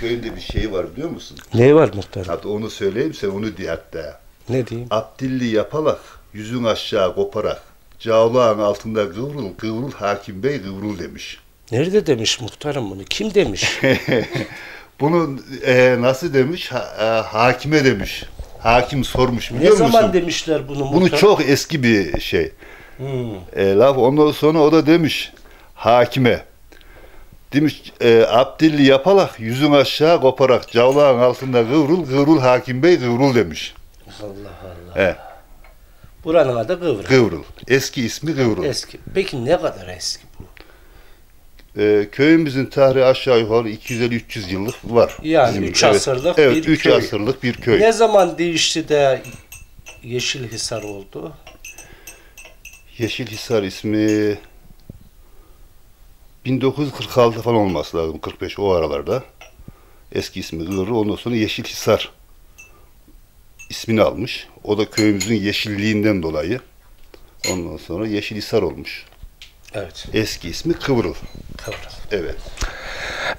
köyünde bir şey var biliyor musun? Ne var muhtarım? Hatta onu söyleyeyim sen onu diye hatta. Ne diyeyim? Abdilli yapalak, yüzün aşağı koparak. Cağlağın altında kıvrıl, kıvrıl hakim bey kıvrıl demiş. Nerede demiş muhtarım bunu? Kim demiş? Bunu e, nasıl demiş? Ha- e, hakime demiş. Hakim sormuş ne biliyor zaman musun? demişler bunu muhtarım? Bunu çok eski bir şey. Hmm. E, laf ondan sonra o da demiş hakime. Demiş e, Abdilli yapalak yüzün aşağı koparak cavlağın altında kıvrıl kıvrıl hakim bey kıvrıl demiş. Allah Allah. He, Buranın adı Kıvrı. kıvrıl. Eski ismi kıvrıl. Eski. Peki ne kadar eski bu? E, köyümüzün tarihi aşağı yukarı 250-300 yıllık var. Yani Bizim- üç evet, asırlık evet, bir 3 köy. asırlık bir köy. Ne zaman değişti de Yeşilhisar oldu? Yeşilhisar ismi 1946 falan olması lazım. 45 o aralarda. Eski ismi Iğrı. Ondan sonra Yeşilhisar ismini almış. O da köyümüzün yeşilliğinden dolayı. Ondan sonra Yeşilhisar olmuş. Evet. Eski ismi Kıvrıl. Kıvrı. Evet.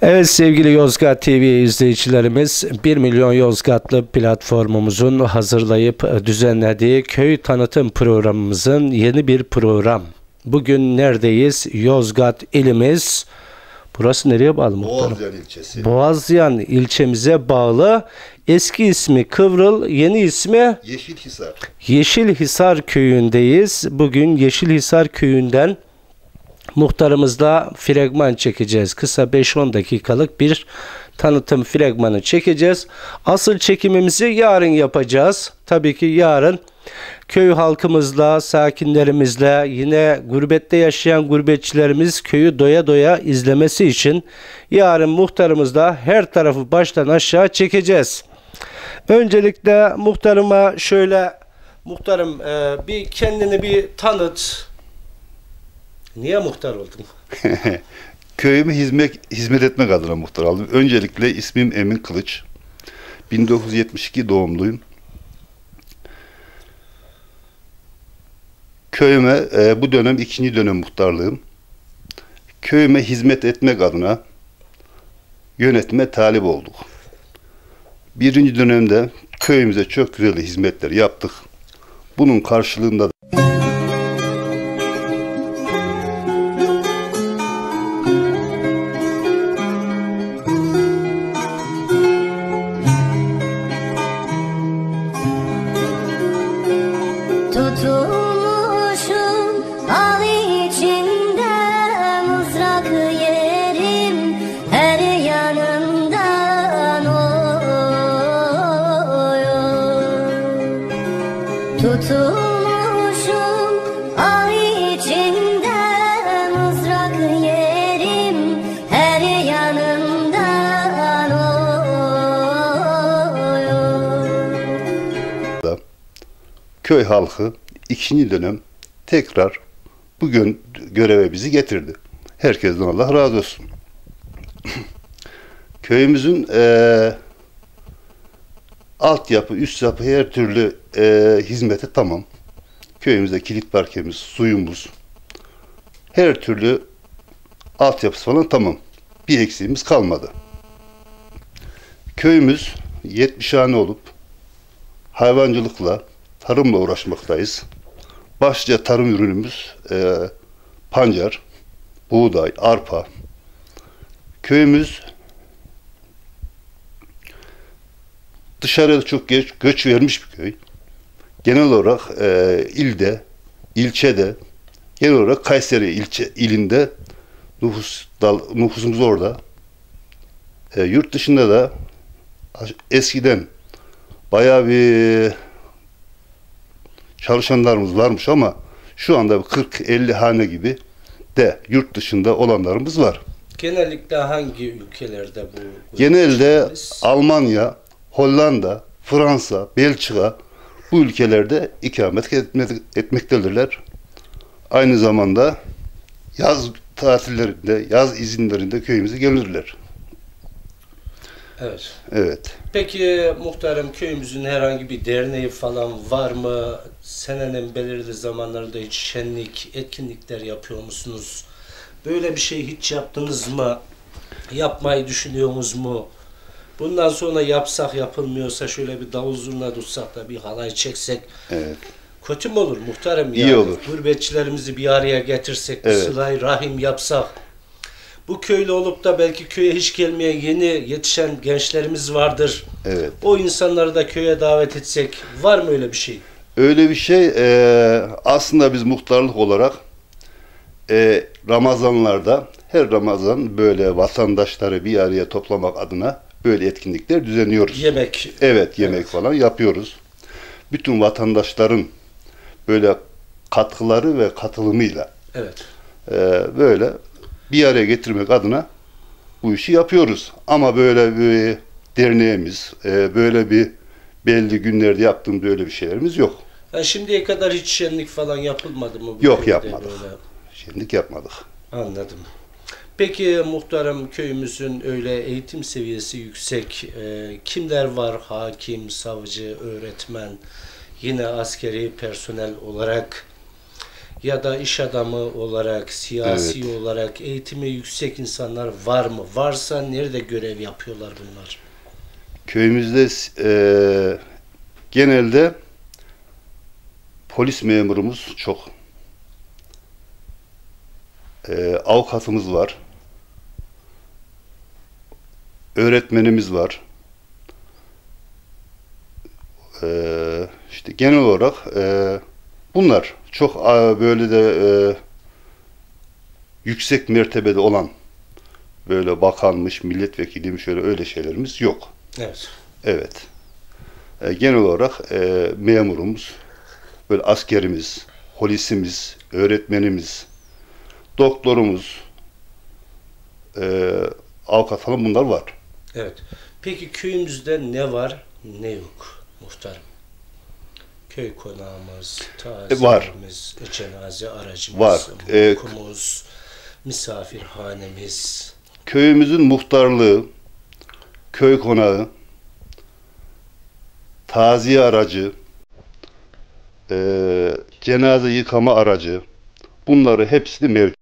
Evet sevgili Yozgat TV izleyicilerimiz 1 milyon Yozgatlı platformumuzun hazırlayıp düzenlediği köy tanıtım programımızın yeni bir program. Bugün neredeyiz? Yozgat ilimiz. Burası nereye bağlı muhtarım? Boğazyan ilçesi. Boğazyan ilçemize bağlı. Eski ismi Kıvrıl, yeni ismi Yeşilhisar. Yeşilhisar köyündeyiz. Bugün Yeşilhisar köyünden muhtarımızla fragman çekeceğiz. Kısa 5-10 dakikalık bir tanıtım fragmanı çekeceğiz. Asıl çekimimizi yarın yapacağız. Tabii ki yarın köy halkımızla, sakinlerimizle, yine gurbette yaşayan gurbetçilerimiz köyü doya doya izlemesi için yarın muhtarımızla her tarafı baştan aşağı çekeceğiz. Öncelikle muhtarıma şöyle muhtarım e, bir kendini bir tanıt. Niye muhtar oldun? Köyüme hizmet, hizmet etmek adına muhtar aldım. Öncelikle ismim Emin Kılıç. 1972 doğumluyum. Köyüme e, bu dönem ikinci dönem muhtarlığım. Köyüme hizmet etmek adına yönetime talip olduk. Birinci dönemde köyümüze çok güzel hizmetler yaptık. Bunun karşılığında köy halkı ikinci dönem tekrar bugün göreve bizi getirdi. Herkesten Allah razı olsun. Köyümüzün eee altyapı, üst yapı her türlü eee hizmeti tamam. Köyümüzde kilit parkemiz, suyumuz, her türlü altyapısı falan tamam. Bir eksiğimiz kalmadı. Köyümüz 70 hane olup hayvancılıkla, tarımla uğraşmaktayız. Başlıca tarım ürünümüz e, pancar, buğday, arpa. Köyümüz dışarıya çok geç göç vermiş bir köy. Genel olarak e, ilde, ilçede, genel olarak Kayseri ilçe ilinde nüfus dal, nüfusumuz orada. E, yurt dışında da eskiden bayağı bir çalışanlarımız varmış ama şu anda 40-50 hane gibi de yurt dışında olanlarımız var. Genellikle hangi ülkelerde bu? Genelde gurbetçilerimiz? Almanya, Hollanda, Fransa, Belçika bu ülkelerde ikamet etme- etmektedirler. Aynı zamanda yaz tatillerinde, yaz izinlerinde köyümüze gelirler. Evet. Evet. Peki muhtarım köyümüzün herhangi bir derneği falan var mı? Senenin belirli zamanlarında hiç şenlik, etkinlikler yapıyor musunuz? Böyle bir şey hiç yaptınız mı? Yapmayı düşünüyor musunuz mu? Bundan sonra yapsak yapılmıyorsa şöyle bir davul zurna tutsak da bir halay çeksek Evet. kötü mü olur muhtarım? İyi yani? olur. Gurbetçilerimizi bir araya getirsek, Evet. sıla rahim yapsak. Bu köylü olup da belki köye hiç gelmeyen yeni yetişen gençlerimiz vardır. Evet. O insanları da köye davet etsek var mı öyle bir şey? Öyle bir şey e, aslında biz muhtarlık olarak e, Ramazanlarda her Ramazan böyle vatandaşları bir araya toplamak adına böyle etkinlikler düzenliyoruz. Yemek. Evet yemek Evet. falan yapıyoruz. Bütün vatandaşların böyle katkıları ve katılımıyla Evet. e, böyle bir araya getirmek adına bu işi yapıyoruz. Ama böyle bir derneğimiz, e, böyle bir belli günlerde yaptığım böyle bir şeylerimiz yok. Yani şimdiye kadar hiç şenlik falan yapılmadı mı? bu Yok, yapmadık. böyle? Şimdilik yapmadık. Anladım. Peki muhtarım köyümüzün öyle eğitim seviyesi yüksek e, kimler var? Hakim, savcı, öğretmen, yine askeri personel olarak ya da iş adamı olarak, siyasi olarak eğitimi yüksek insanlar var mı? Varsa nerede görev yapıyorlar bunlar? Köyümüzde e, genelde polis memurumuz çok. E, avukatımız var. Öğretmenimiz var. E, işte genel olarak e, bunlar çok e, böyle de e, yüksek mertebede olan böyle bakanmış, milletvekiliymiş şöyle öyle şeylerimiz yok. Evet. Evet. E, genel olarak e, memurumuz, böyle askerimiz, polisimiz, öğretmenimiz, doktorumuz, e, avukat falan bunlar var. Evet. Peki köyümüzde ne var, ne yok muhtarım? Köy konağımız, E, var. taziyemiz, cenaze aracımız, Var. E, muhkumuz, misafirhanemiz. Köyümüzün muhtarlığı, köy konağı, taziye aracı, e, cenaze yıkama aracı, bunları hepsi mevcut.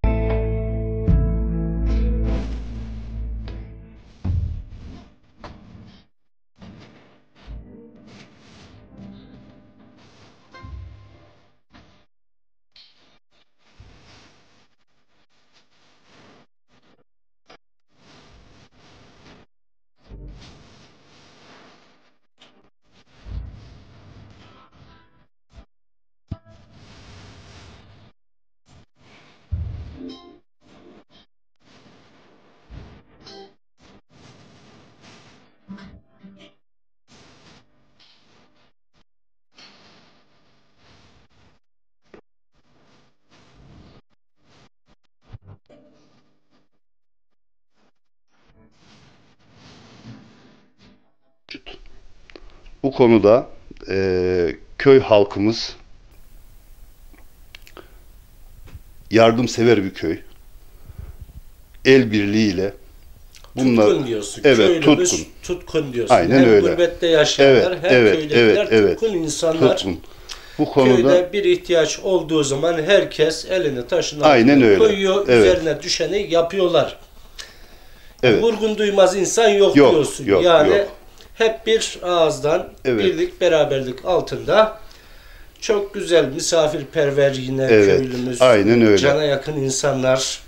Bu konuda e, köy halkımız yardımsever bir köy. El birliğiyle bunlar tutkun diyorsun. Evet, Köylümüz tutkun. tutkun diyorsun. Aynen hem öyle. gurbette yaşayanlar Evet, hem evet, köydekiler evet, evet. tutkun insanlar. tutkun. Bu konuda Köyde bir ihtiyaç olduğu zaman herkes elini taşın Aynen öyle. koyuyor. Evet. Üzerine düşeni yapıyorlar. evet, Vurgun duymaz insan yok, Yok, diyorsun. yok, yani yok. Hep bir ağızdan Evet. birlik beraberlik altında çok güzel misafirperver yine Evet, köylümüz. aynen öyle. Cana yakın insanlar.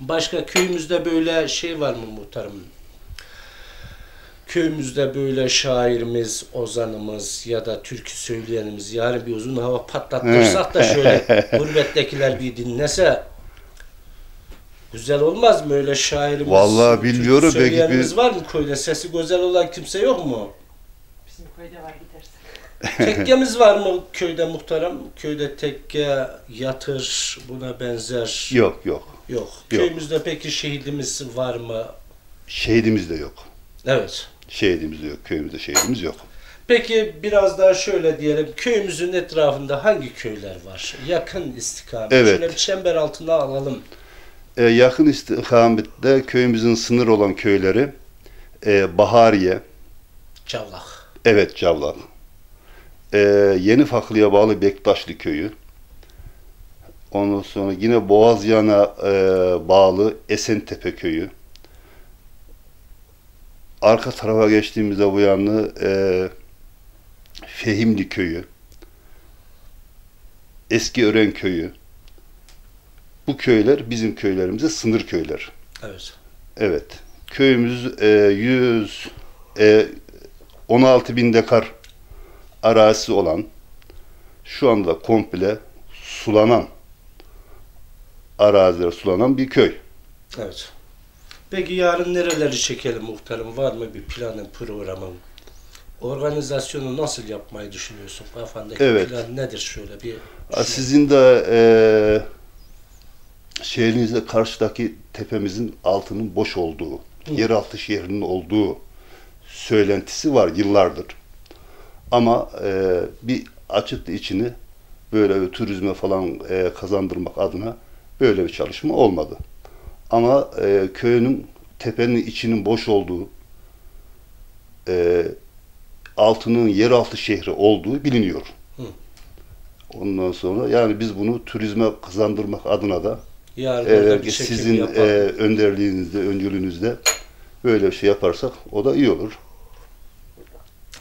Başka köyümüzde böyle şey var mı muhtarım? Köyümüzde böyle şairimiz, ozanımız ya da türkü söyleyenimiz yarın bir uzun hava patlattırsak da şöyle gurbettekiler bir dinlese güzel olmaz mı öyle şairimiz? Vallahi bilmiyorum, belki bir- var mı köyde? Sesi güzel olan kimse yok mu? Bizim köyde var gidersin. Tekkemiz var mı köyde muhtarım? Köyde tekke, yatır buna benzer yok yok. yok. Köyümüzde peki şehidimiz var mı? Şehidimiz de yok. Evet. Şehidimiz de yok. Köyümüzde şehidimiz yok. Peki biraz daha şöyle diyelim. Köyümüzün etrafında hangi köyler var? Yakın istikamet. Evet. Şöyle bir çember altına alalım. E, yakın istikamette köyümüzün sınır olan köyleri e, Bahariye, Cavlak. evet Cavlak, e, Yeni Faklı'ya bağlı Bektaşlı köyü, ondan sonra yine Boğazyan'a e, bağlı Esentepe köyü, arka tarafa geçtiğimizde bu yanlı e, Fehimli köyü, Eski Ören köyü. Bu köyler bizim köylerimize sınır köyler. Evet. Evet. Köyümüz e, 100 e, 16 bin dekar arazisi olan şu anda komple sulanan araziler sulanan bir köy. Evet. Peki yarın nereleri çekelim muhtarım? Var mı bir planın, programın? Organizasyonu nasıl yapmayı düşünüyorsun? Kafandaki Evet. plan nedir şöyle bir? Sizin de e, şehrinizde karşıdaki tepemizin altının boş olduğu, yeraltı şehrinin olduğu söylentisi var yıllardır. Ama e, bir açıktı içini böyle bir turizme falan e, kazandırmak adına böyle bir çalışma olmadı. Ama e, köyünün tepenin içinin boş olduğu, e, altının yeraltı şehri olduğu biliniyor. Ondan sonra yani biz bunu turizme kazandırmak adına da Yarın eğer ki sizin e, önderliğinizde, öncülüğünüzde böyle bir şey yaparsak o da iyi olur.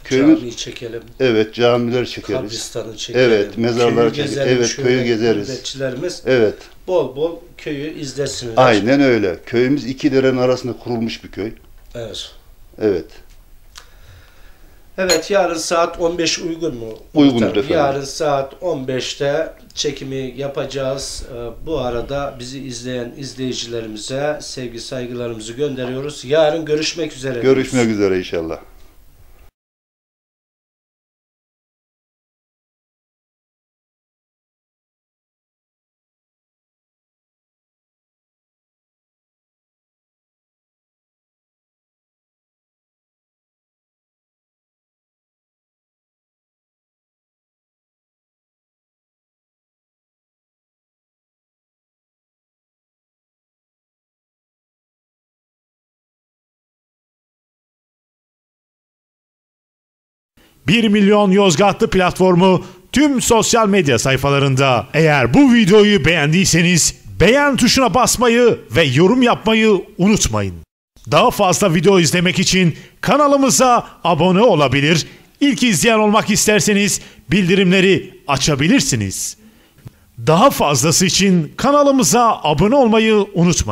Köyümüz, Camiyi çekelim. evet camiler çekeriz. Kabristanı çekelim. Evet, mezarlar köyü çek- gezelim, evet, şöyle köyü gezeriz. Evet, bol bol köyü izlesinler. aynen öyle. Köyümüz iki derenin arasında kurulmuş bir köy. Evet. Evet. Evet yarın saat 15 uygun mu? Uygundur Muhtarım? efendim. Yarın saat 15'te çekimi yapacağız. Ee, Bu arada bizi izleyen izleyicilerimize sevgi saygılarımızı gönderiyoruz. Yarın görüşmek üzere. Görüşmek üzere inşallah. Bir milyon Yozgatlı platformu tüm sosyal medya sayfalarında. Eğer bu videoyu beğendiyseniz beğen tuşuna basmayı ve yorum yapmayı unutmayın. Daha fazla video izlemek için kanalımıza abone olabilir, ilk izleyen olmak isterseniz bildirimleri açabilirsiniz. Daha fazlası için kanalımıza abone olmayı unutmayın.